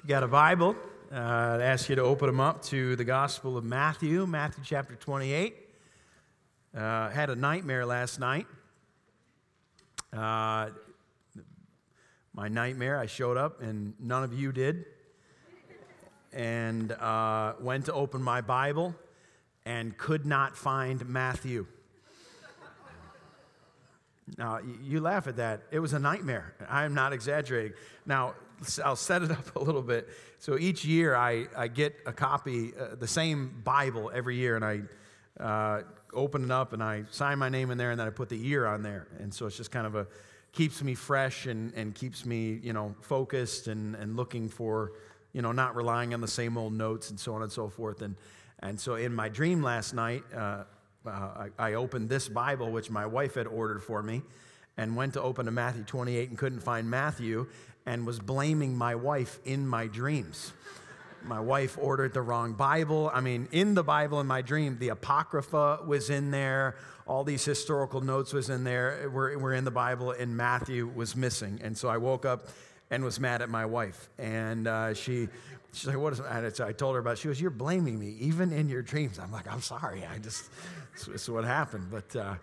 If you got a Bible, uh, I'd ask you to open them up to the Gospel of Matthew, Matthew chapter 28. Uh, had a nightmare last night. Uh, my nightmare, I showed up and none of you did. And uh, went to open my Bible and could not find Matthew. Now, you laugh at that. It was a nightmare. I am not exaggerating. Now, I'll set it up a little bit. So each year I, I get a copy, uh, the same Bible every year, and I uh, open it up and I sign my name in there, and then I put the year on there. And so it's just kind of a, keeps me fresh and, and keeps me, you know, focused and, and looking for, you know, not relying on the same old notes and so on and so forth. And, and so in my dream last night, uh, uh, I, I, opened this Bible, which my wife had ordered for me, and went to open to Matthew 28 and couldn't find Matthew, and was blaming my wife in my dreams. My wife ordered the wrong Bible. I mean, in the Bible in my dream, the Apocrypha was in there. All these historical notes was in there. Were, were in the Bible, and Matthew was missing. And so I woke up and was mad at my wife. And uh, she She's like, what is that? I told her about it. She goes, You're blaming me, even in your dreams. I'm like, I'm sorry. I just, it's, what happened. But uh,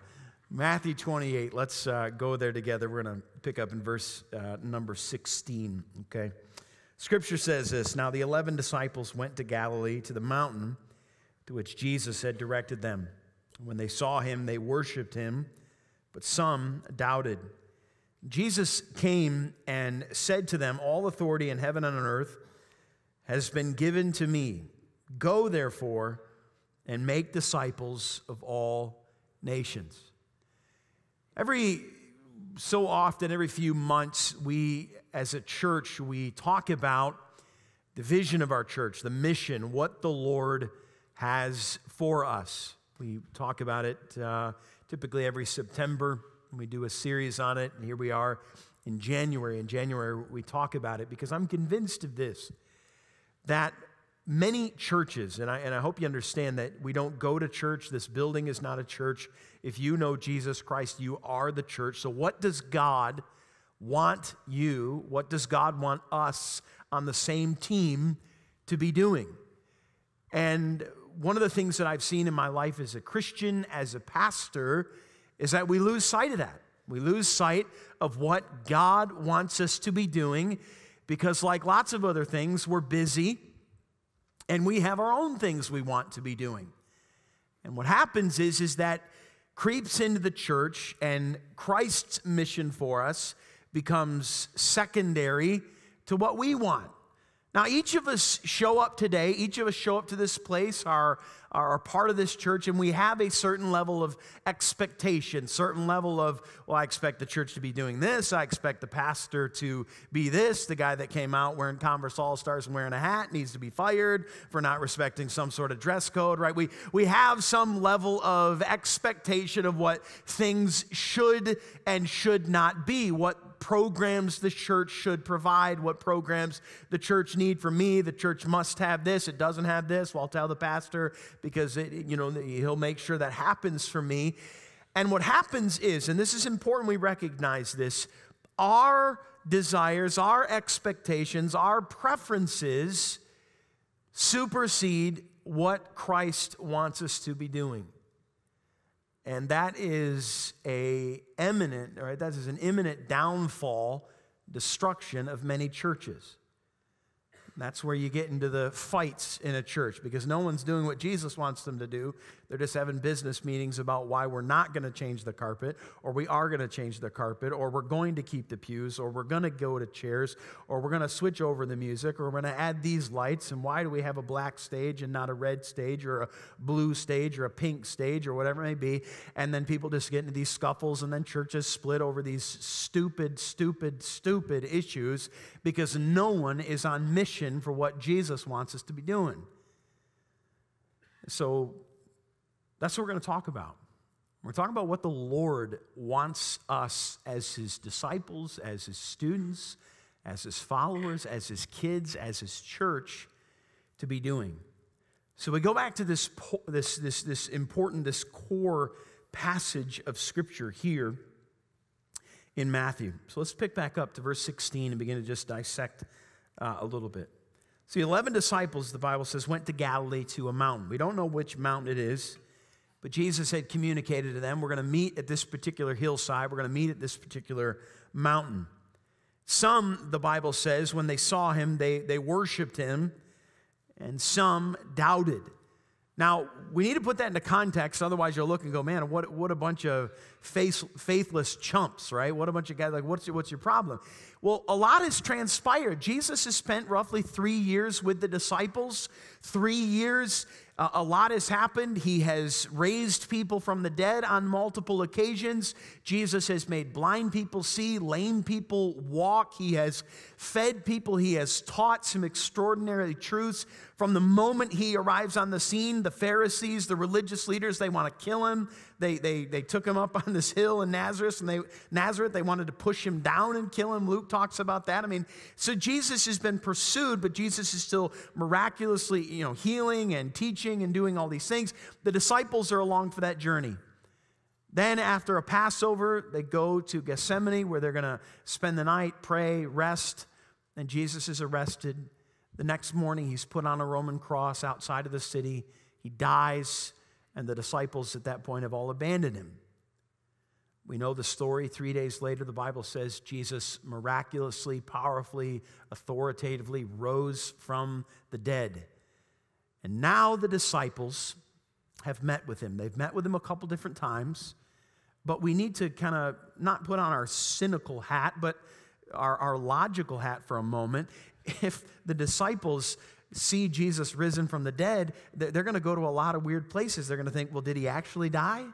Matthew 28, let's uh, go there together. We're going to pick up in verse uh, number 16, okay? Scripture says this Now the 11 disciples went to Galilee, to the mountain to which Jesus had directed them. When they saw him, they worshiped him, but some doubted. Jesus came and said to them, All authority in heaven and on earth has been given to me. Go, therefore, and make disciples of all nations. Every so often, every few months, we as a church, we talk about the vision of our church, the mission, what the Lord has for us. We talk about it uh, typically every September. We do a series on it, and here we are in January. In January, we talk about it because I'm convinced of this that many churches, and I, and I hope you understand that we don't go to church. This building is not a church. If you know Jesus Christ, you are the church. So, what does God want you, what does God want us on the same team to be doing? And one of the things that I've seen in my life as a Christian, as a pastor, is that we lose sight of that. We lose sight of what God wants us to be doing because, like lots of other things, we're busy and we have our own things we want to be doing. And what happens is, is that creeps into the church and Christ's mission for us becomes secondary to what we want. Now, each of us show up today, each of us show up to this place, are, are part of this church, and we have a certain level of expectation, certain level of, well, I expect the church to be doing this, I expect the pastor to be this, the guy that came out wearing Converse All Stars and wearing a hat needs to be fired for not respecting some sort of dress code, right? We, we have some level of expectation of what things should and should not be, what programs the church should provide, what programs the church need for me. The church must have this. It doesn't have this. Well, I'll tell the pastor because it, you know he'll make sure that happens for me. And what happens is, and this is important we recognize this, our desires, our expectations, our preferences supersede what Christ wants us to be doing and that is a imminent, right? That is an imminent downfall, destruction of many churches. That's where you get into the fights in a church because no one's doing what Jesus wants them to do. They're just having business meetings about why we're not going to change the carpet, or we are going to change the carpet, or we're going to keep the pews, or we're going to go to chairs, or we're going to switch over the music, or we're going to add these lights. And why do we have a black stage and not a red stage, or a blue stage, or a pink stage, or whatever it may be? And then people just get into these scuffles, and then churches split over these stupid, stupid, stupid issues because no one is on mission for what Jesus wants us to be doing. So that's what we're going to talk about. We're talking about what the Lord wants us as His disciples, as His students, as His followers, as His kids, as His church to be doing. So we go back to this, this, this, this important, this core passage of Scripture here in Matthew. So let's pick back up to verse 16 and begin to just dissect uh, a little bit. So the 11 disciples, the Bible says, went to Galilee to a mountain. We don't know which mountain it is, but Jesus had communicated to them, we're going to meet at this particular hillside, we're going to meet at this particular mountain. Some, the Bible says, when they saw him, they, they worshiped him, and some doubted. Now, we need to put that into context, otherwise you'll look and go, man, what, what a bunch of faith, faithless chumps, right? What a bunch of guys, like, what's your, what's your problem? Well, a lot has transpired. Jesus has spent roughly three years with the disciples, three years a lot has happened. He has raised people from the dead on multiple occasions. Jesus has made blind people see, lame people walk. He has fed people. He has taught some extraordinary truths. From the moment he arrives on the scene, the Pharisees, the religious leaders, they want to kill him. They, they, they took him up on this hill in Nazareth, and they Nazareth, they wanted to push him down and kill him. Luke talks about that. I mean, so Jesus has been pursued, but Jesus is still miraculously, you know, healing and teaching and doing all these things. The disciples are along for that journey. Then, after a Passover, they go to Gethsemane where they're going to spend the night, pray, rest. And Jesus is arrested. The next morning, he's put on a Roman cross outside of the city. He dies, and the disciples at that point have all abandoned him. We know the story. Three days later, the Bible says Jesus miraculously, powerfully, authoritatively rose from the dead. And now the disciples have met with him. They've met with him a couple different times, but we need to kind of not put on our cynical hat, but our, our logical hat for a moment if the disciples see Jesus risen from the dead, they're going to go to a lot of weird places. They're going to think, well, did he actually die?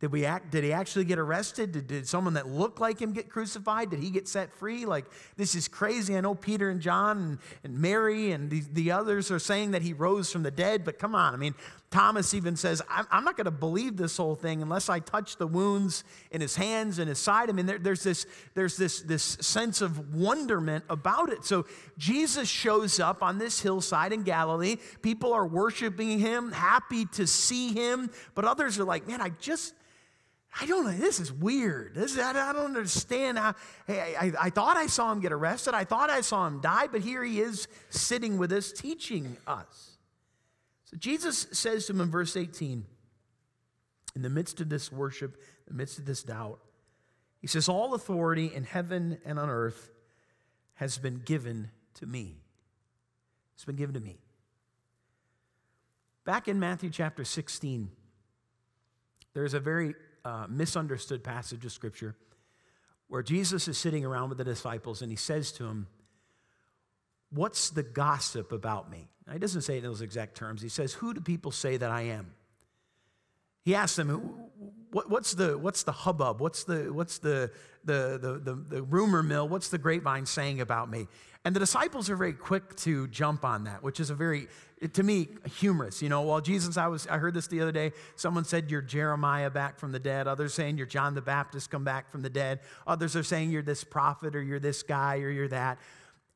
Did, we act, did he actually get arrested? Did, did someone that looked like him get crucified? Did he get set free? Like, this is crazy. I know Peter and John and, and Mary and the, the others are saying that he rose from the dead, but come on. I mean, Thomas even says, I'm, not going to believe this whole thing unless I touch the wounds in his hands and his side. I mean, there, there's, this, there's this, this sense of wonderment about it. So Jesus shows up on this hillside in Galilee. People are worshiping him, happy to see him, but others are like, man, I just I don't know. This is weird. This, I, I don't understand how. Hey, I, I thought I saw him get arrested. I thought I saw him die, but here he is sitting with us, teaching us. So Jesus says to him in verse 18, in the midst of this worship, in the midst of this doubt, he says, All authority in heaven and on earth has been given to me. It's been given to me. Back in Matthew chapter 16, there's a very uh, misunderstood passage of Scripture where Jesus is sitting around with the disciples and he says to them, What's the gossip about me? Now, he doesn't say it in those exact terms. He says, Who do people say that I am? He asks them, what, what's, the, what's the hubbub? What's, the, what's the, the, the, the, rumor mill? What's the grapevine saying about me? And the disciples are very quick to jump on that, which is a very, to me, humorous. You know, well, Jesus, I was, I heard this the other day. Someone said you're Jeremiah back from the dead. Others saying you're John the Baptist come back from the dead. Others are saying you're this prophet or you're this guy or you're that.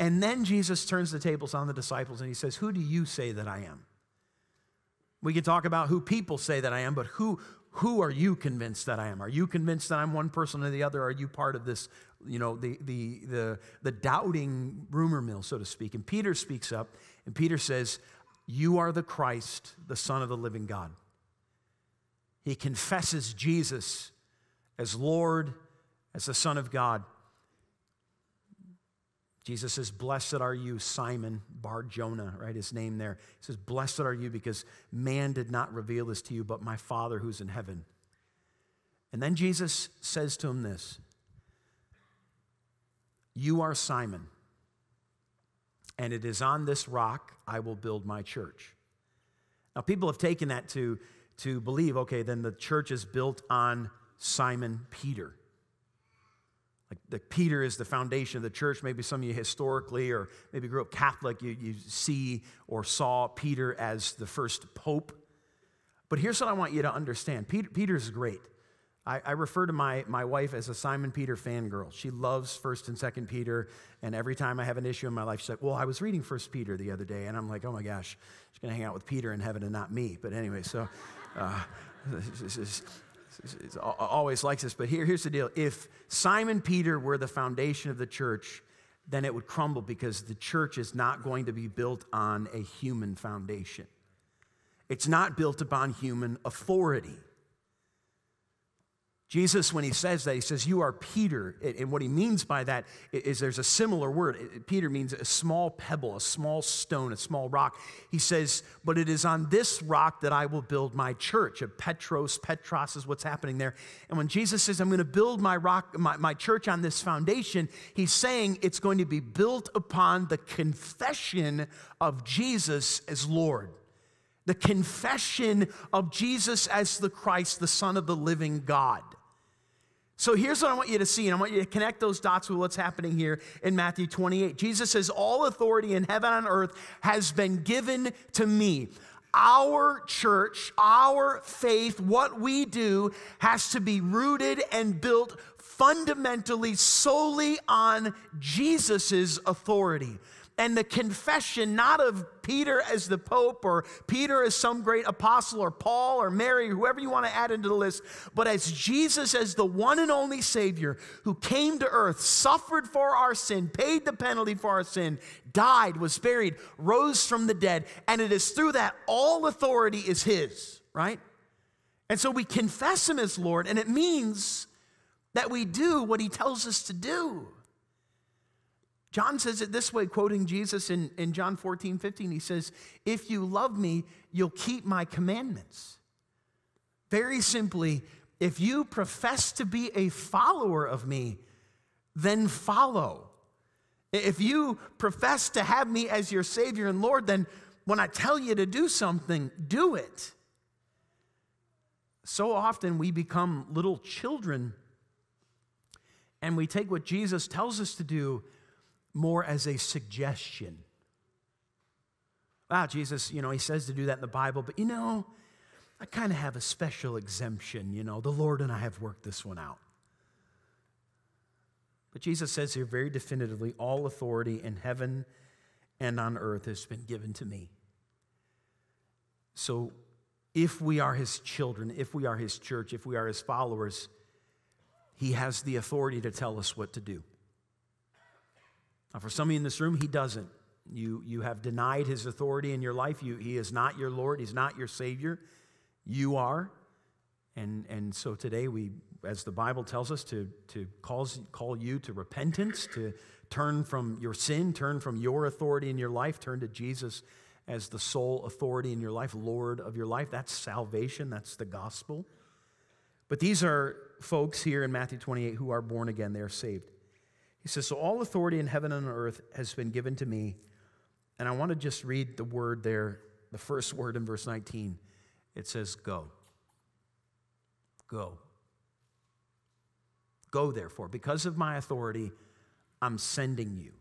And then Jesus turns the tables on the disciples and he says, Who do you say that I am? We can talk about who people say that I am, but who, who are you convinced that I am? Are you convinced that I'm one person or the other? Are you part of this, you know, the, the, the, the doubting rumor mill, so to speak? And Peter speaks up, and Peter says, You are the Christ, the Son of the living God. He confesses Jesus as Lord, as the Son of God. Jesus says, Blessed are you, Simon Bar Jonah, right? His name there. He says, Blessed are you because man did not reveal this to you, but my Father who's in heaven. And then Jesus says to him this You are Simon, and it is on this rock I will build my church. Now, people have taken that to, to believe, okay, then the church is built on Simon Peter. Like Peter is the foundation of the church. Maybe some of you historically, or maybe grew up Catholic, you, you see or saw Peter as the first pope. But here's what I want you to understand Peter, Peter's great. I, I, refer to my, my wife as a Simon Peter fangirl. She loves 1st and 2nd Peter, and every time I have an issue in my life, she's like, Well, I was reading 1st Peter the other day, and I'm like, Oh my gosh, she's going to hang out with Peter in heaven and not me. But anyway, so. Uh, always likes this, but here, here's the deal. If Simon Peter were the foundation of the church, then it would crumble because the church is not going to be built on a human foundation. It's not built upon human authority. Jesus, when he says that, he says, You are Peter. And what he means by that is there's a similar word. Peter means a small pebble, a small stone, a small rock. He says, But it is on this rock that I will build my church. A Petros, Petros is what's happening there. And when Jesus says, I'm going to build my rock, my, my church on this foundation, he's saying it's going to be built upon the confession of Jesus as Lord the confession of Jesus as the Christ, the Son of the living God. So here's what I want you to see, and I want you to connect those dots with what's happening here in Matthew 28. Jesus says, All authority in heaven and earth has been given to me. Our church, our faith, what we do has to be rooted and built fundamentally solely on Jesus' authority and the confession not of Peter as the Pope or Peter as some great apostle or Paul or Mary, whoever you want to add into the list, but as Jesus as the one and only Savior who came to earth, suffered for our sin, paid the penalty for our sin, died, was buried, rose from the dead, and it is through that all authority is His, right? And so we confess Him as Lord, and it means that we do what He tells us to do. John says it this way, quoting Jesus in, in John 14, 15. He says, If you love me, you'll keep my commandments. Very simply, if you profess to be a follower of me, then follow. If you profess to have me as your Savior and Lord, then when I tell you to do something, do it. So often we become little children and we take what Jesus tells us to do more as a suggestion. Wow, Jesus, you know, he says to do that in the Bible, but you know, I kind of have a special exemption. You know, the Lord and I have worked this one out. But Jesus says here very definitively all authority in heaven and on earth has been given to me. So if we are his children, if we are his church, if we are his followers, he has the authority to tell us what to do. Now, for some of you in this room, he doesn't. You, you have denied his authority in your life. You, he is not your Lord, he's not your Savior. You are. And, and so today, we, as the Bible tells us, to, to calls, call you to repentance, to turn from your sin, turn from your authority in your life, turn to Jesus as the sole authority in your life, Lord of your life. That's salvation, that's the gospel. But these are folks here in Matthew 28 who are born again, they are saved. He says, So all authority in heaven and on earth has been given to me. And I want to just read the word there, the first word in verse 19. It says, Go. Go. Go, therefore. Because of my authority, I'm sending you.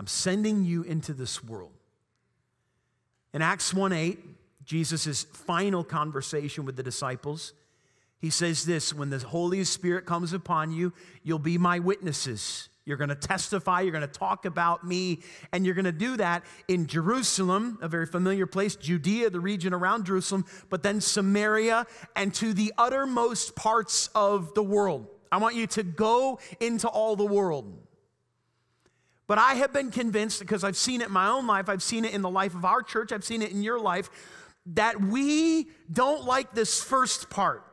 I'm sending you into this world. In Acts 1 8, Jesus' final conversation with the disciples, he says this when the Holy Spirit comes upon you, you'll be my witnesses. You're going to testify, you're going to talk about me, and you're going to do that in Jerusalem, a very familiar place, Judea, the region around Jerusalem, but then Samaria and to the uttermost parts of the world. I want you to go into all the world. But I have been convinced, because I've seen it in my own life, I've seen it in the life of our church, I've seen it in your life, that we don't like this first part.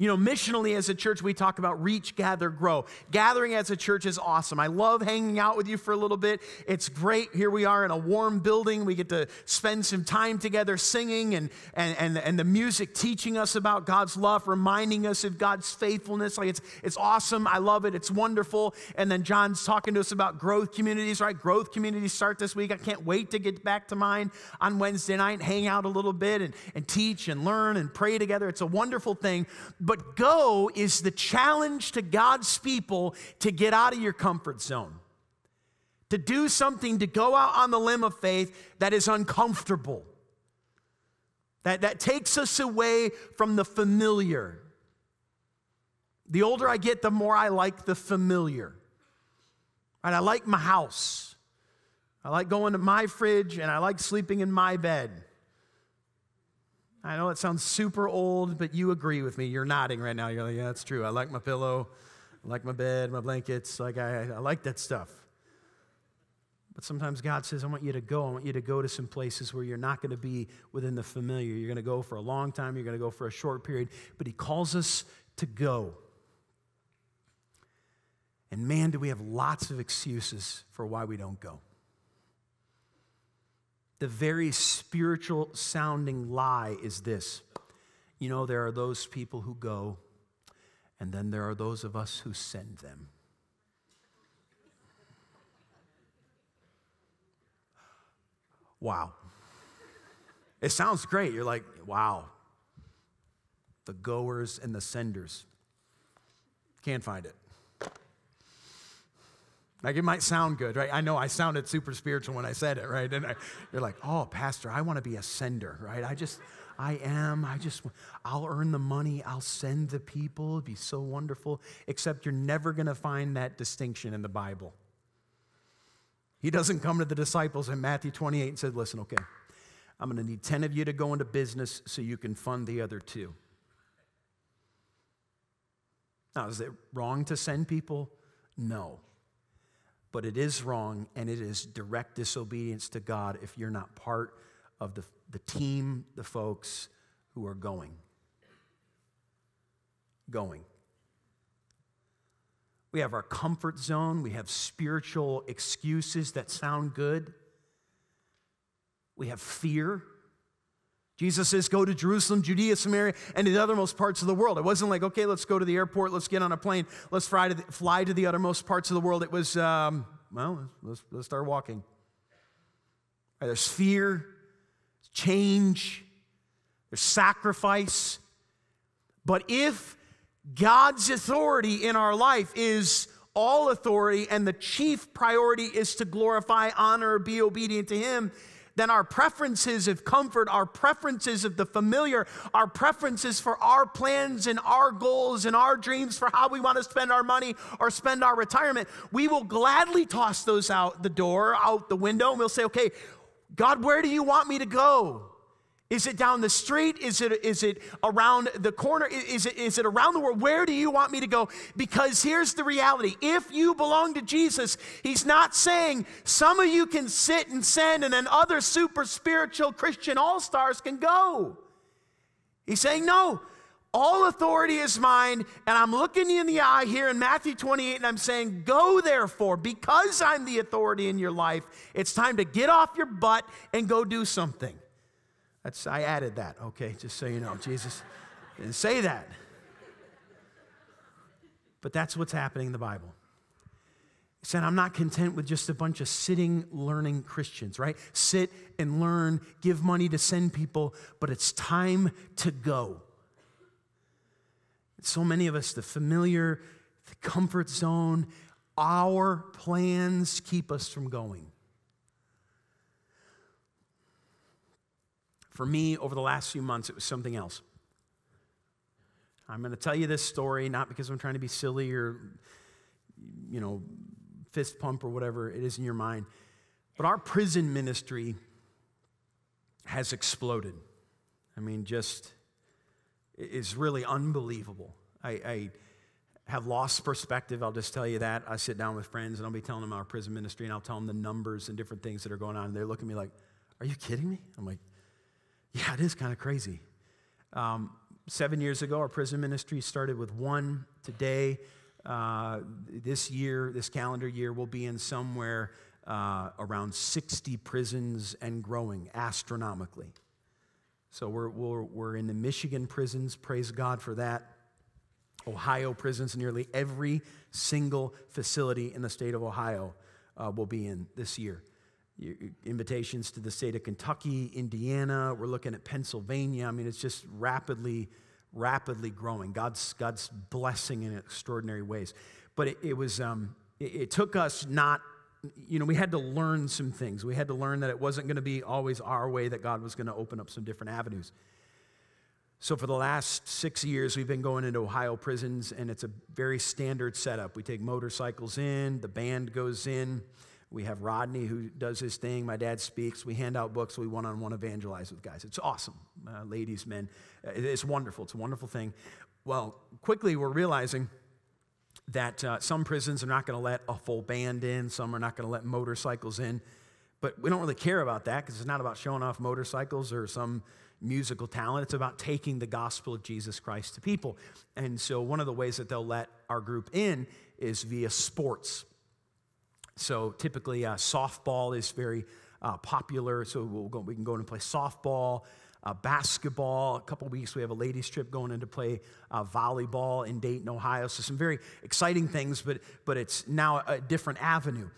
You know, missionally as a church, we talk about reach, gather, grow. Gathering as a church is awesome. I love hanging out with you for a little bit. It's great. Here we are in a warm building. We get to spend some time together singing and, and, and, and the music teaching us about God's love, reminding us of God's faithfulness. Like it's, it's awesome. I love it. It's wonderful. And then John's talking to us about growth communities, right? Growth communities start this week. I can't wait to get back to mine on Wednesday night, and hang out a little bit and, and teach and learn and pray together. It's a wonderful thing. Go is the challenge to God's people to get out of your comfort zone, to do something, to go out on the limb of faith that is uncomfortable, that, that takes us away from the familiar. The older I get, the more I like the familiar. Right? I like my house. I like going to my fridge and I like sleeping in my bed. I know it sounds super old, but you agree with me. You're nodding right now. You're like, yeah, that's true. I like my pillow. I like my bed, my blankets. Like I, I like that stuff. But sometimes God says, I want you to go. I want you to go to some places where you're not going to be within the familiar. You're going to go for a long time, you're going to go for a short period. But He calls us to go. And man, do we have lots of excuses for why we don't go. The very spiritual sounding lie is this you know, there are those people who go, and then there are those of us who send them. Wow. It sounds great. You're like, wow. The goers and the senders. Can't find it. Like it might sound good, right? I know I sounded super spiritual when I said it, right? And I, you're like, oh, Pastor, I want to be a sender, right? I just, I am. I just, I'll earn the money. I'll send the people. It'd be so wonderful. Except you're never going to find that distinction in the Bible. He doesn't come to the disciples in Matthew 28 and said, listen, okay, I'm going to need 10 of you to go into business so you can fund the other two. Now, is it wrong to send people? No. But it is wrong and it is direct disobedience to God if you're not part of the, the team, the folks who are going. Going. We have our comfort zone. We have spiritual excuses that sound good. We have fear. Jesus says, go to Jerusalem, Judea, Samaria, and the othermost parts of the world. It wasn't like, okay, let's go to the airport, let's get on a plane, let's fly to the, fly to the uttermost parts of the world. It was, um, well, let's, let's start walking. Right, there's fear, change, there's sacrifice. But if God's authority in our life is all authority, and the chief priority is to glorify, honor, be obedient to Him, then our preferences of comfort, our preferences of the familiar, our preferences for our plans and our goals and our dreams for how we want to spend our money or spend our retirement, we will gladly toss those out the door, out the window, and we'll say, okay, God, where do you want me to go? Is it down the street? Is it, is it around the corner? Is it, is it around the world? Where do you want me to go? Because here's the reality if you belong to Jesus, He's not saying some of you can sit and send and then other super spiritual Christian all stars can go. He's saying, no, all authority is mine, and I'm looking you in the eye here in Matthew 28, and I'm saying, Go therefore, because I'm the authority in your life, it's time to get off your butt and go do something. That's, I added that, okay, just so you know. Jesus didn't say that. But that's what's happening in the Bible. He said, I'm not content with just a bunch of sitting, learning Christians, right? Sit and learn, give money to send people, but it's time to go. So many of us, the familiar, the comfort zone, our plans keep us from going. For me, over the last few months, it was something else. I'm going to tell you this story, not because I'm trying to be silly or, you know, fist pump or whatever it is in your mind, but our prison ministry has exploded. I mean, just is really unbelievable. I, I, have lost perspective. I'll just tell you that. I sit down with friends and I'll be telling them our prison ministry and I'll tell them the numbers and different things that are going on. And they look at me like, Are you kidding me? I'm like, yeah, it is kind of crazy. Um, seven years ago, our prison ministry started with one. Today, uh, this year, this calendar year, we'll be in somewhere uh, around 60 prisons and growing astronomically. So we're, we're, we're in the Michigan prisons, praise God for that. Ohio prisons, nearly every single facility in the state of Ohio uh, will be in this year invitations to the state of Kentucky, Indiana. We're looking at Pennsylvania. I mean, it's just rapidly, rapidly growing. God's, God's blessing in extraordinary ways. But it, it was, um, it, it took us not, you know, we had to learn some things. We had to learn that it wasn't going to be always our way, that God was going to open up some different avenues. So, for the last six years, we've been going into Ohio prisons, and it's a very standard setup. We take motorcycles in, the band goes in, we have Rodney who does his thing. My dad speaks. We hand out books. We one on one evangelize with guys. It's awesome, uh, ladies, men. Uh, it's wonderful. It's a wonderful thing. Well, quickly we're realizing that uh, some prisons are not going to let a full band in, some are not going to let motorcycles in. But we don't really care about that because it's not about showing off motorcycles or some musical talent. It's about taking the gospel of Jesus Christ to people. And so, one of the ways that they'll let our group in is via sports. So, typically, uh, softball is very uh, popular. So, we'll go, we can go and play softball. Uh, basketball. A couple weeks, we have a ladies' trip going in to play uh, volleyball in Dayton, Ohio. So, some very exciting things, but, but it's now a different avenue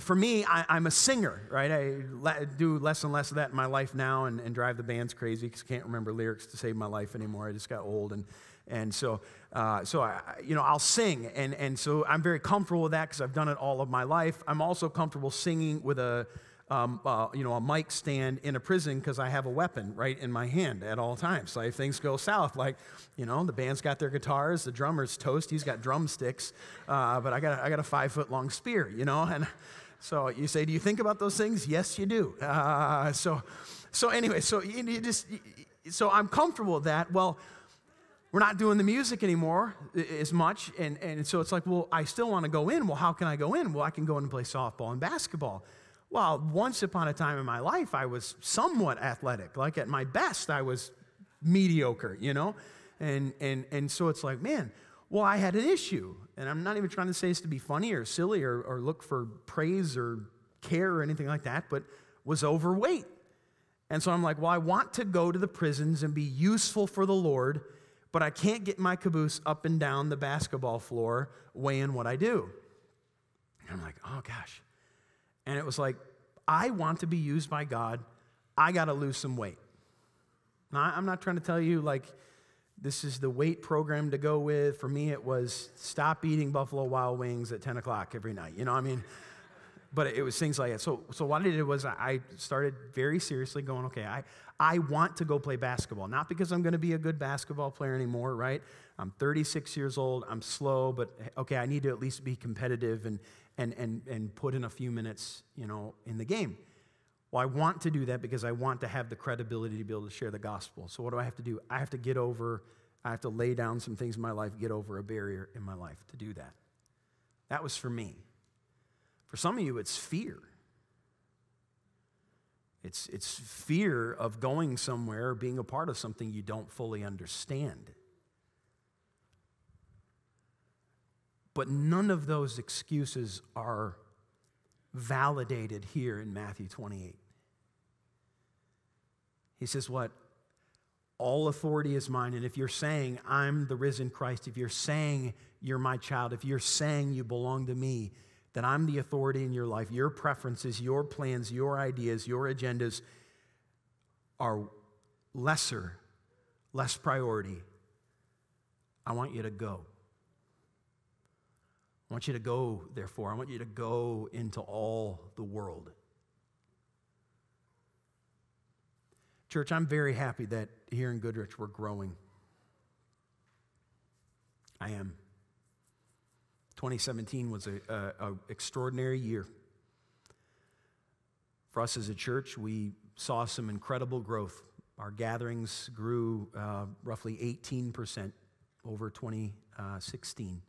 for me, I, am a singer, right? I do less and less of that in my life now and, and drive the bands crazy because I can't remember lyrics to save my life anymore. I just got old. And, and so, uh, so I, you know, I'll sing. And, and so I'm very comfortable with that because I've done it all of my life. I'm also comfortable singing with a, um, uh, you know, a mic stand in a prison because I have a weapon right in my hand at all times. So if things go south, like, you know, the band's got their guitars, the drummer's toast, he's got drumsticks, uh, but I got, a, I got a five foot long spear, you know, and so you say, do you think about those things? Yes, you do. Uh, so, so anyway, so you, you just, so I'm comfortable with that. Well, we're not doing the music anymore as much, and, and so it's like, well, I still want to go in. Well, how can I go in? Well, I can go in and play softball and basketball. Well, once upon a time in my life, I was somewhat athletic. Like at my best, I was mediocre, you know? And, and, and so it's like, man, well, I had an issue. And I'm not even trying to say this to be funny or silly or, or look for praise or care or anything like that, but was overweight. And so I'm like, well, I want to go to the prisons and be useful for the Lord, but I can't get my caboose up and down the basketball floor weighing what I do. And I'm like, oh gosh. And it was like, I want to be used by God. I got to lose some weight. Now, I'm not trying to tell you, like, this is the weight program to go with. For me, it was stop eating Buffalo Wild Wings at 10 o'clock every night. You know, what I mean, but it was things like that. So, so what I did was I started very seriously going, okay, I, I want to go play basketball. Not because I'm going to be a good basketball player anymore, right? I'm 36 years old. I'm slow, but okay, I need to at least be competitive and, and, and, and put in a few minutes, you know, in the game. Well, I want to do that because I want to have the credibility to be able to share the gospel. So, what do I have to do? I have to get over, I have to lay down some things in my life, get over a barrier in my life to do that. That was for me. For some of you, it's fear. It's, it's fear of going somewhere, being a part of something you don't fully understand. But none of those excuses are validated here in Matthew 28. He says, What? All authority is mine. And if you're saying, I'm the risen Christ, if you're saying you're my child, if you're saying you belong to me, then I'm the authority in your life. Your preferences, your plans, your ideas, your agendas are lesser, less priority. I want you to go. I want you to go, therefore. I want you to go into all the world. Church, I'm very happy that here in Goodrich we're growing. I am. 2017 was an extraordinary year. For us as a church, we saw some incredible growth. Our gatherings grew uh, roughly 18% over 2016.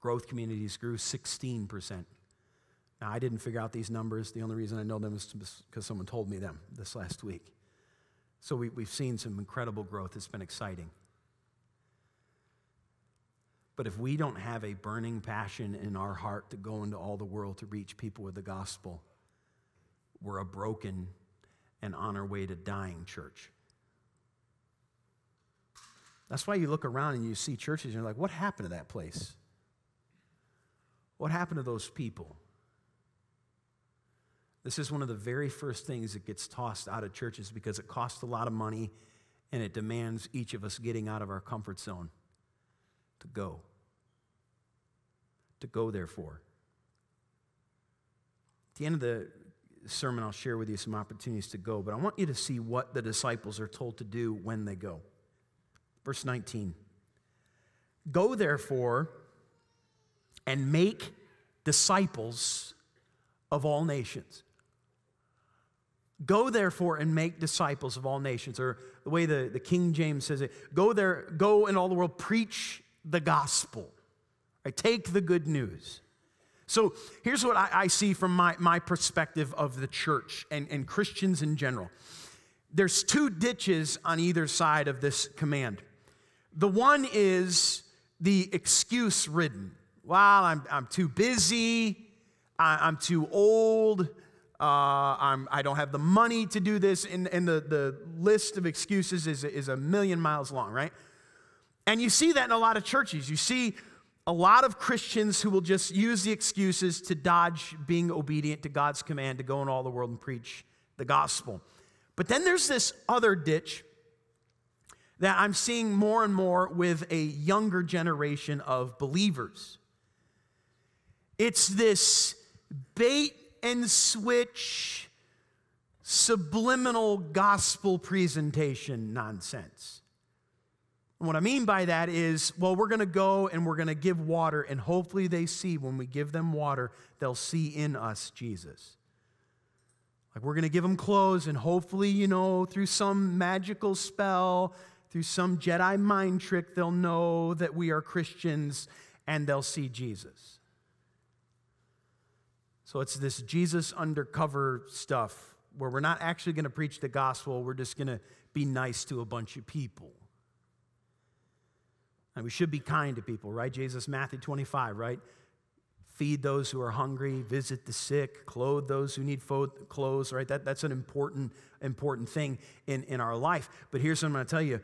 Growth communities grew 16%. Now, I didn't figure out these numbers. The only reason I know them is because someone told me them this last week. So we, we've seen some incredible growth. It's been exciting. But if we don't have a burning passion in our heart to go into all the world to reach people with the gospel, we're a broken and on our way to dying church. That's why you look around and you see churches and you're like, what happened to that place? What happened to those people? This is one of the very first things that gets tossed out of churches because it costs a lot of money and it demands each of us getting out of our comfort zone to go. To go, therefore. At the end of the sermon, I'll share with you some opportunities to go, but I want you to see what the disciples are told to do when they go. Verse 19 Go, therefore, and make disciples of all nations. Go therefore and make disciples of all nations, or the way the, the King James says it, go there, go in all the world, preach the gospel. Right? Take the good news. So here's what I, I, see from my, my perspective of the church and, and Christians in general. There's two ditches on either side of this command. The one is the excuse ridden. Well, I'm, I'm too busy. I, am too old. Uh, I'm, I don't have the money to do this. And, and the, the list of excuses is, is a million miles long, right? And you see that in a lot of churches. You see a lot of Christians who will just use the excuses to dodge being obedient to God's command to go in all the world and preach the gospel. But then there's this other ditch that I'm seeing more and more with a younger generation of believers. It's this bait and switch, subliminal gospel presentation nonsense. What I mean by that is, well, we're going to go and we're going to give water, and hopefully they see when we give them water, they'll see in us Jesus. Like we're going to give them clothes, and hopefully, you know, through some magical spell, through some Jedi mind trick, they'll know that we are Christians and they'll see Jesus. So it's this Jesus undercover stuff where we're not actually going to preach the gospel, we're just going to be nice to a bunch of people. And we should be kind to people, right? Jesus, Matthew 25, right? Feed those who are hungry, visit the sick, clothe those who need clothes, right? That, that's an important, important thing in, in our life. But here's what I'm going to tell you.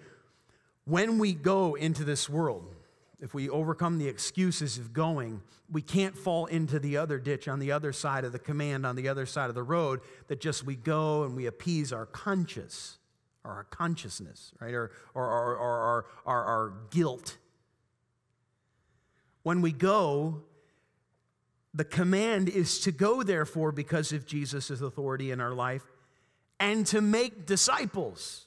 When we go into this world, if we overcome the excuses of going, we can't fall into the other ditch on the other side of the command, on the other side of the road, that just we go and we appease our conscience or our consciousness, right? Or, or, or, or, or our guilt. When we go, the command is to go, therefore, because of Jesus' authority in our life, and to make disciples,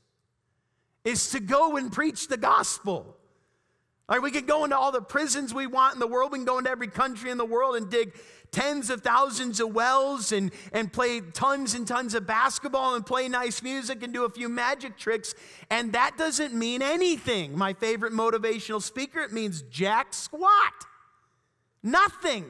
is to go and preach the gospel. All right, we can go into all the prisons we want in the world. We can go into every country in the world and dig tens of thousands of wells and, and play tons and tons of basketball and play nice music and do a few magic tricks. And that doesn't mean anything. My favorite motivational speaker, it means jack squat. Nothing.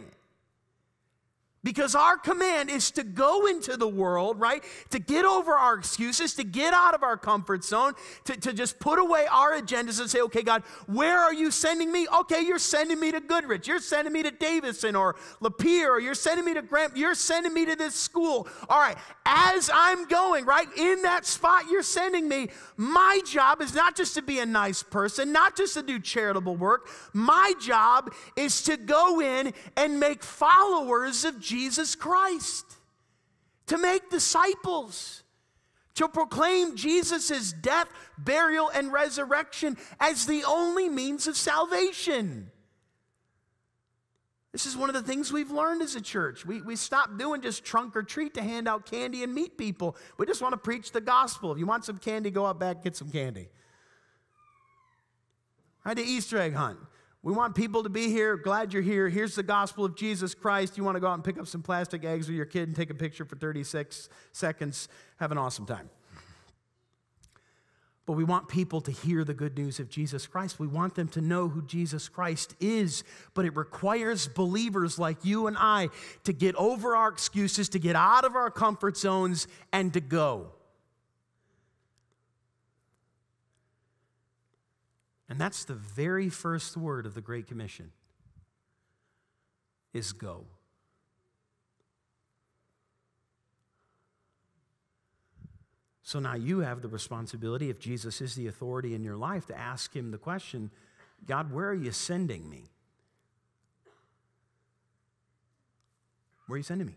Because our command is to go into the world, right? To get over our excuses, to get out of our comfort zone, to, to just put away our agendas and say, okay, God, where are you sending me? Okay, you're sending me to Goodrich. You're sending me to Davison or Lapeer, or you're sending me to Grant. You're sending me to this school. All right, as I'm going, right, in that spot you're sending me, my job is not just to be a nice person, not just to do charitable work. My job is to go in and make followers of Jesus Jesus Christ, to make disciples, to proclaim Jesus' death, burial, and resurrection as the only means of salvation. This is one of the things we've learned as a church. We, we stopped doing just trunk or treat to hand out candy and meet people. We just want to preach the gospel. If you want some candy, go out back, get some candy. I the Easter egg hunt. We want people to be here. Glad you're here. Here's the gospel of Jesus Christ. You want to go out and pick up some plastic eggs with your kid and take a picture for 36 seconds. Have an awesome time. But we want people to hear the good news of Jesus Christ. We want them to know who Jesus Christ is. But it requires believers like you and I to get over our excuses, to get out of our comfort zones, and to go. And that's the very first word of the Great Commission is go. So now you have the responsibility, if Jesus is the authority in your life, to ask him the question God, where are you sending me? Where are you sending me?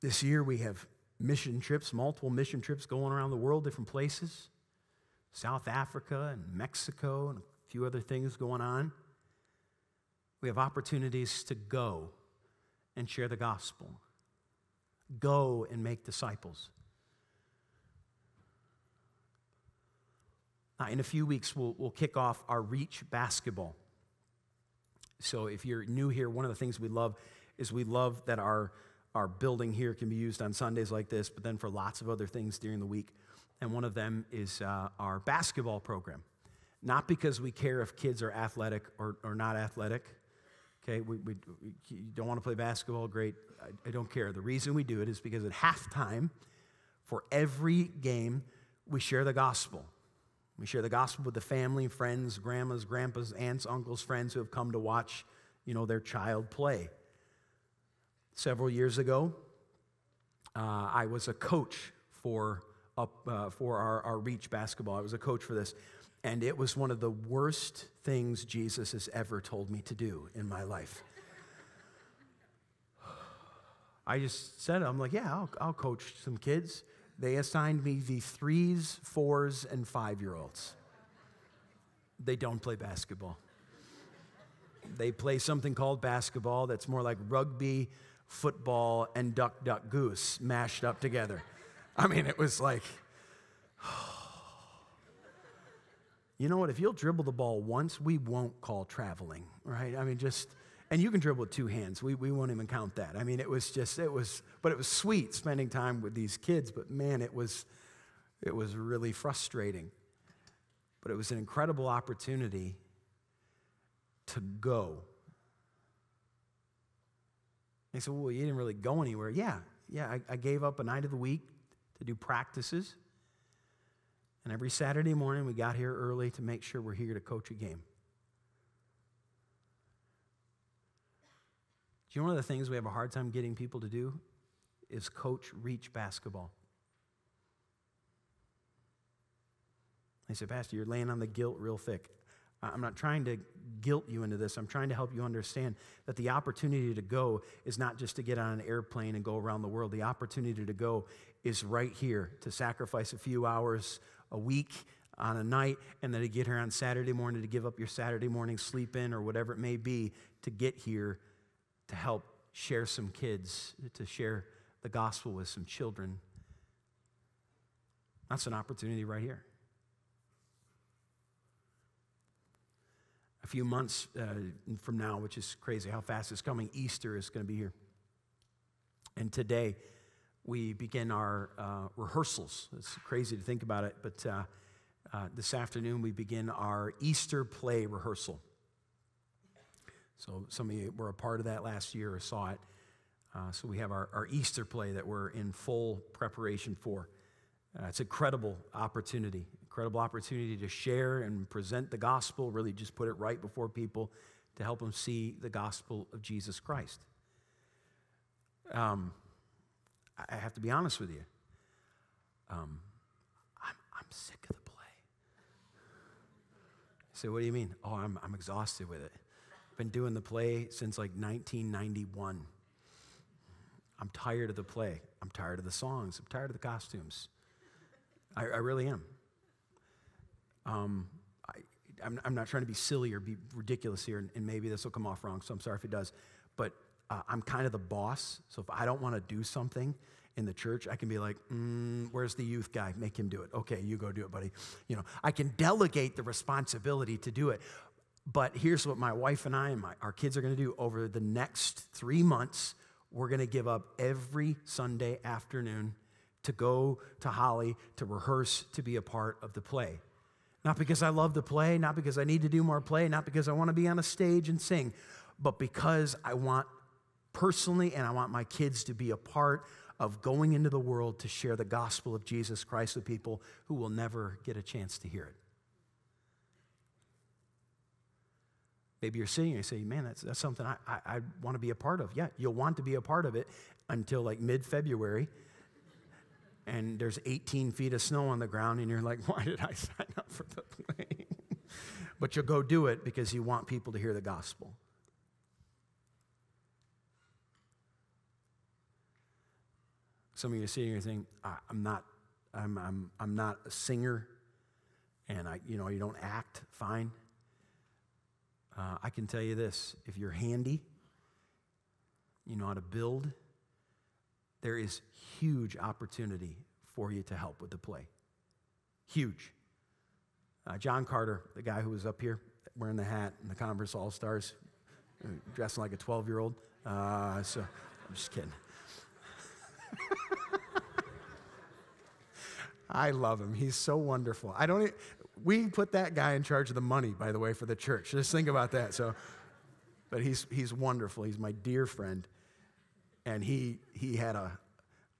This year we have mission trips, multiple mission trips going around the world, different places. South Africa and Mexico and a few other things going on. We have opportunities to go and share the gospel, go and make disciples. Now, in a few weeks, we'll, we'll kick off our Reach basketball. So, if you're new here, one of the things we love is we love that our, our building here can be used on Sundays like this, but then for lots of other things during the week and one of them is uh, our basketball program. not because we care if kids are athletic or, or not athletic. Okay, we, we, we don't want to play basketball, great. I, I don't care. The reason we do it is because at halftime, for every game, we share the gospel. We share the gospel with the family, friends, grandmas, grandpas, aunts, uncles, friends who have come to watch, you know, their child play. Several years ago, uh, I was a coach for, up, uh, for our, our Reach basketball. I was a coach for this. And it was one of the worst things Jesus has ever told me to do in my life. I just said, I'm like, yeah, I'll, I'll coach some kids. They assigned me the threes, fours, and five year olds. They don't play basketball. They play something called basketball that's more like rugby, football, and duck, duck, goose mashed up together. I mean, it was like, you know what? If you'll dribble the ball once, we won't call traveling, right? I mean, just, and you can dribble with two hands. We, we won't even count that. I mean, it was just, it was, but it was sweet spending time with these kids, but man, it was, it was really frustrating. But it was an incredible opportunity to go. They said, Well, you didn't really go anywhere. Yeah, yeah, I, I gave up a night of the week to do practices. And every Saturday morning, we got here early to make sure we're here to coach a game. Do you know one of the things we have a hard time getting people to do is coach reach basketball? They said, Pastor, you're laying on the guilt real thick. I'm not trying to guilt you into this. I'm trying to help you understand that the opportunity to go is not just to get on an airplane and go around the world. The opportunity to go is right here to sacrifice a few hours a week on a night and then to get here on Saturday morning to give up your Saturday morning sleep in or whatever it may be to get here to help share some kids, to share the gospel with some children. That's an opportunity right here. Few months uh, from now, which is crazy how fast it's coming, Easter is going to be here. And today, we begin our uh, rehearsals. It's crazy to think about it, but uh, uh this afternoon, we begin our Easter play rehearsal. So, some of you were a part of that last year or saw it. Uh, so, we have our, our Easter play that we're in full preparation for. Uh, it's an incredible opportunity, incredible opportunity to share and present the gospel, really just put it right before people to help them see the gospel of Jesus Christ. Um, I have to be honest with you. Um, I'm, I'm sick of the play. So, what do you mean? Oh, I'm, I'm exhausted with it. I've been doing the play since like 1991. I'm tired of the play. I'm tired of the songs. I'm tired of the costumes. I, I really am. Um, I, I'm, I'm, not trying to be silly or be ridiculous here, and, and maybe this will come off wrong, so I'm sorry if it does. But uh, I'm kind of the boss, so if I don't want to do something in the church, I can be like, mm, "Where's the youth guy? Make him do it." Okay, you go do it, buddy. You know, I can delegate the responsibility to do it. But here's what my wife and I and my, our kids are going to do over the next three months. We're going to give up every Sunday afternoon to go to Holly to rehearse to be a part of the play. Not because I love to play, not because I need to do more play, not because I want to be on a stage and sing, but because I want personally and I want my kids to be a part of going into the world to share the gospel of Jesus Christ with people who will never get a chance to hear it. Maybe you're sitting and you say, man, that's, that's something I, I, I want to be a part of. Yeah, you'll want to be a part of it until like mid February and there's 18 feet of snow on the ground, and you're like, why did I sign up for the plane? but you'll go do it because you want people to hear the gospel. Some of you are sitting here saying, I'm not, I'm, I'm, I'm not a singer, and I, you know, you don't act fine. Uh, I can tell you this if you're handy, you know how to build, there is huge opportunity for you to help with the play. Huge. Uh, John Carter, the guy who was up here wearing the hat and the Converse All Stars, uh, dressing like a 12 year old. Uh, so I'm just kidding. I love him. He's so wonderful. I don't. We put that guy in charge of the money, by the way, for the church. Just think about that. So, but he's, he's wonderful. He's my dear friend. And he, he had a,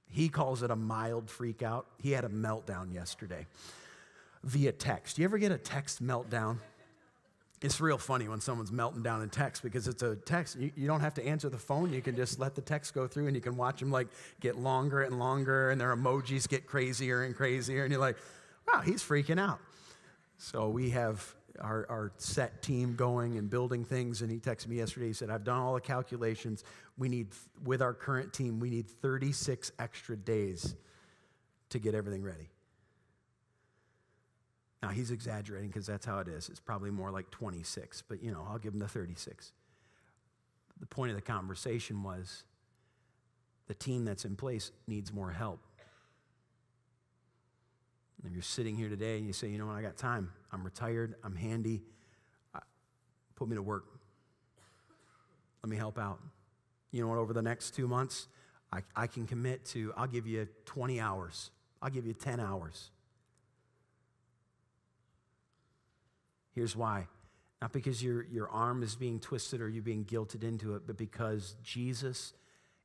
he calls it a mild freak out. He had a meltdown yesterday via text. You ever get a text meltdown? It's real funny when someone's melting down in text because it's a text. You, you, don't have to answer the phone. You can just let the text go through and you can watch them like get longer and longer and their emojis get crazier and crazier. And you're like, wow, he's freaking out. So we have our, our set team going and building things. And he texted me yesterday. He said, I've done all the calculations. We need, with our current team, we need 36 extra days to get everything ready. Now, he's exaggerating because that's how it is. It's probably more like 26, but you know, I'll give him the 36. The point of the conversation was the team that's in place needs more help. And if you're sitting here today and you say, you know what, I got time, I'm retired, I'm handy, put me to work. Let me help out. You know what, over the next two months, I, I can commit to, I'll give you 20 hours, I'll give you 10 hours. Here's why. Not because your, your arm is being twisted or you're being guilted into it, but because Jesus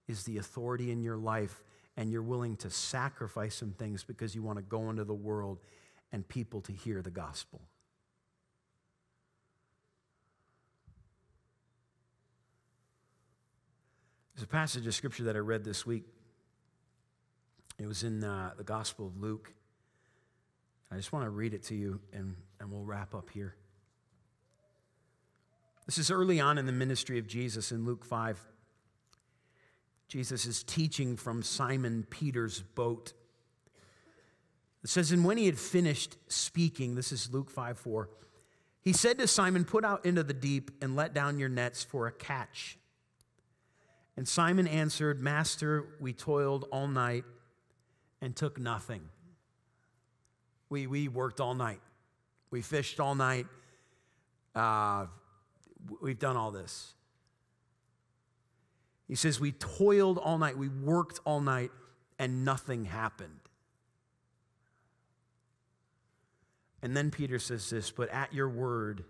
is the authority in your life and you're willing to sacrifice some things because you want to go into the world and people to hear the gospel. There's a passage of scripture that I read this week. It was in uh, the Gospel of Luke. I just want to read it to you and, and we'll wrap up here. This is early on in the ministry of Jesus in Luke 5. Jesus is teaching from Simon Peter's boat. It says, And when he had finished speaking, this is Luke 5 4, he said to Simon, Put out into the deep and let down your nets for a catch. And Simon answered, Master, we toiled all night and took nothing. We, we worked all night. We fished all night. Uh, we've done all this. He says, We toiled all night, we worked all night, and nothing happened. And then Peter says this, But at your word,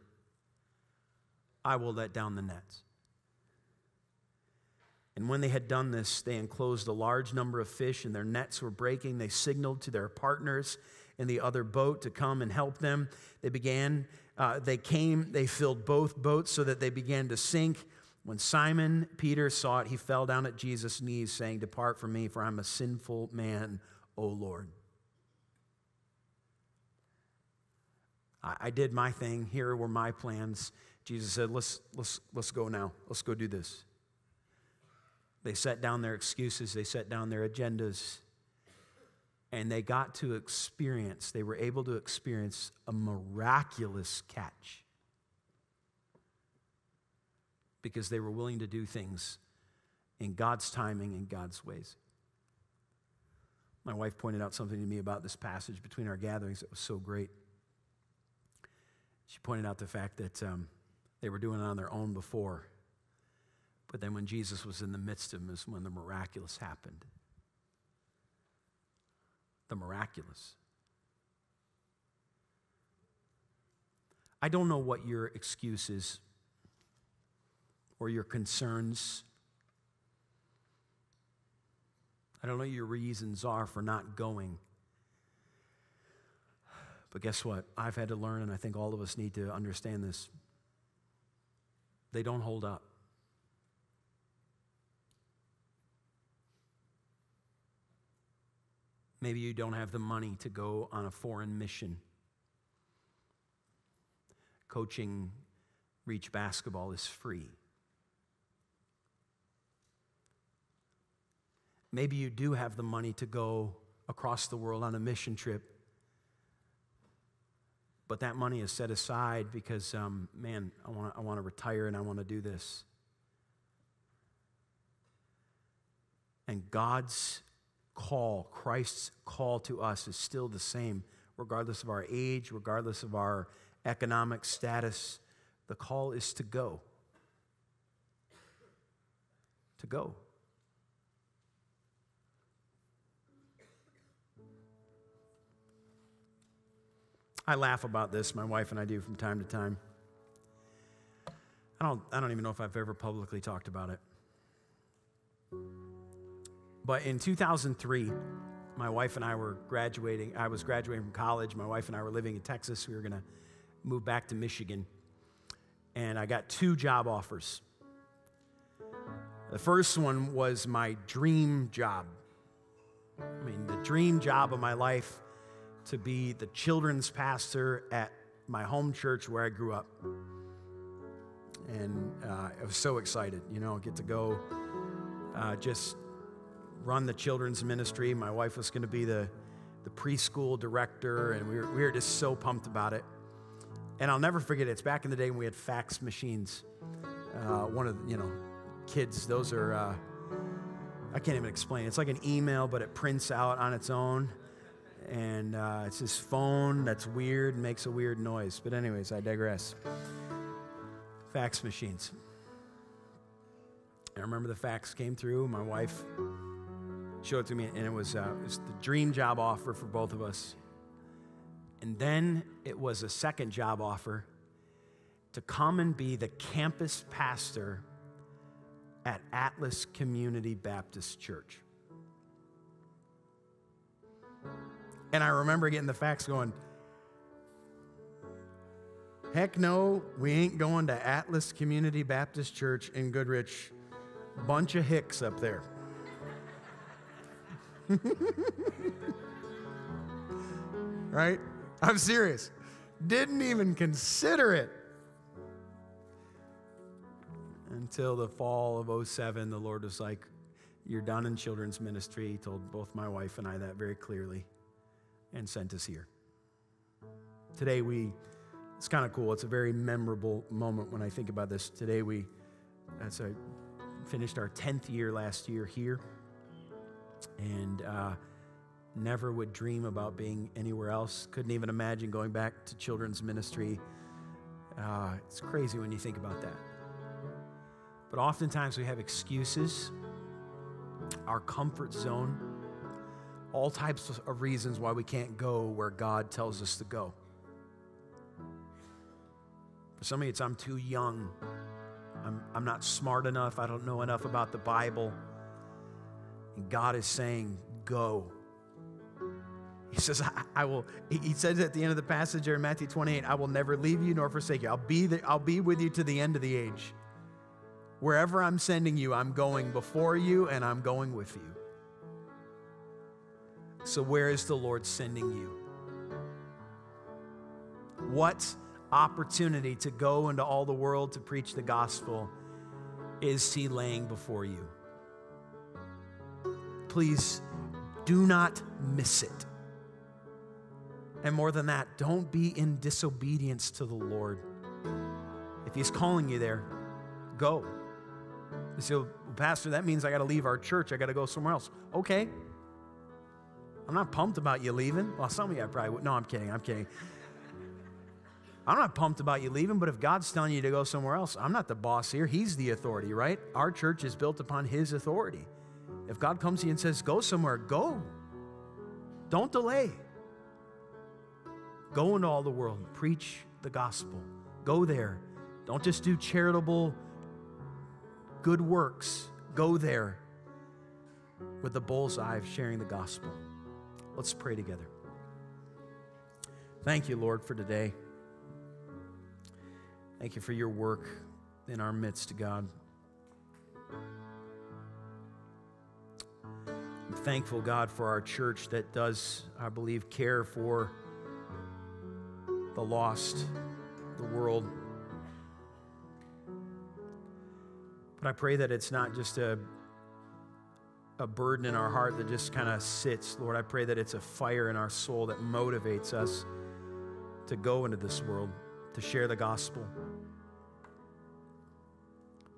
I will let down the nets. And when they had done this, they enclosed a large number of fish, and their nets were breaking. They signaled to their partners in the other boat to come and help them. They began, uh, they came, they filled both boats so that they began to sink. When Simon Peter saw it, he fell down at Jesus' knees, saying, Depart from me, for I'm a sinful man, O Lord. I, did my thing. Here were my plans. Jesus said, let's, let's, let's go now. Let's go do this. They set down their excuses, they set down their agendas, and they got to experience, they were able to experience a miraculous catch because they were willing to do things in God's timing and God's ways. My wife pointed out something to me about this passage between our gatherings that was so great. She pointed out the fact that um, they were doing it on their own before, but then when Jesus was in the midst of them is when the miraculous happened the miraculous. I don't know what your excuse is or your concerns. I don't know your reasons are for not going. But guess what? I've had to learn, and I think all of us need to understand this. They don't hold up. Maybe you don't have the money to go on a foreign mission. Coaching Reach Basketball is free. Maybe you do have the money to go across the world on a mission trip, but that money is set aside because, um, man, I want I want to retire and I want to do this. And God's call, Christ's call to us is still the same, regardless of our age, regardless of our economic status. The call is to go. To go. I laugh about this, my wife and I do from time to time. I don't, I don't even know if I've ever publicly talked about it. But in 2003, my wife and I were graduating. I was graduating from college. My wife and I were living in Texas. We were going to move back to Michigan. And I got two job offers. The first one was my dream job. I mean, the dream job of my life to be the children's pastor at my home church where I grew up. And uh, I was so excited, you know, get to go uh, just run the children's ministry. My wife was going to be the, the preschool director, and we were, we were just so pumped about it. And I'll never forget it. It's back in the day when we had fax machines. Uh, one of, you know, kids, those are, uh, I can't even explain. It's like an email, but it prints out on its own and uh, it's his phone that's weird and makes a weird noise. But, anyways, I digress. Fax machines. I remember the fax came through. My wife showed it to me, and it was, uh, it was the dream job offer for both of us. And then it was a second job offer to come and be the campus pastor at Atlas Community Baptist Church. And I remember getting the fax going, heck no, we ain't going to Atlas Community Baptist Church in Goodrich. Bunch of hicks up there. right? I'm serious. Didn't even consider it. Until the fall of 07, the Lord was like, You're done in children's ministry. He told both my wife and I that very clearly and sent us here. Today, we, it's kind of cool. It's a very memorable moment when I think about this. Today, we, as I finished our 10th year last year here, and uh, never would dream about being anywhere else. Couldn't even imagine going back to children's ministry. Uh, it's crazy when you think about that. But oftentimes we have excuses, our comfort zone all types of reasons why we can't go where God tells us to go. For some of you, it's I'm too young. I'm, I'm not smart enough. I don't know enough about the Bible. And God is saying, Go. He says, I, I, will, he says at the end of the passage there in Matthew 28, I will never leave you nor forsake you. I'll be, I'll be with you to the end of the age. Wherever I'm sending you, I'm going before you and I'm going with you. So, where is the Lord sending you? What opportunity to go into all the world to preach the gospel is He laying before you? Please do not miss it. And more than that, don't be in disobedience to the Lord. If He's calling you there, go. You say, well, Pastor, that means I got to leave our church. I got to go somewhere else. Okay, I'm not pumped about you leaving. Well, some of you I probably would. No, I'm kidding. I'm kidding. I'm not pumped about you leaving, but if God's telling you to go somewhere else, I'm not the boss here. He's the authority, right? Our church is built upon His authority. If God comes to you and says, go somewhere, go. Don't delay. Go into all the world, preach the gospel. Go there. Don't just do charitable good works. Go there with the bullseye of sharing the gospel. Let's pray together. Thank you, Lord, for today. Thank you for your work in our midst, God. I'm thankful, God, for our church that does, I believe, care for the lost, the world. But I pray that it's not just a a burden in our heart that just kind of sits. Lord, I pray that it's a fire in our soul that motivates us to go into this world, to share the gospel.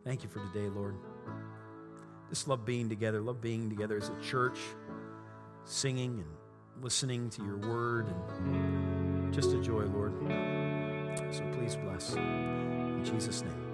Thank you for today, Lord. Just love being together, love being together as a church, singing and listening to your word, and just a joy, Lord. So please bless. In Jesus' name.